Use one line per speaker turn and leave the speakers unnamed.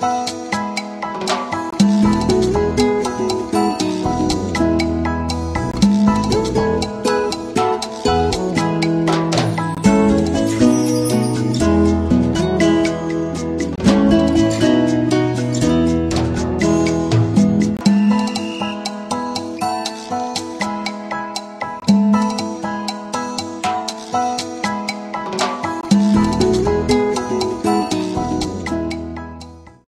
Bye.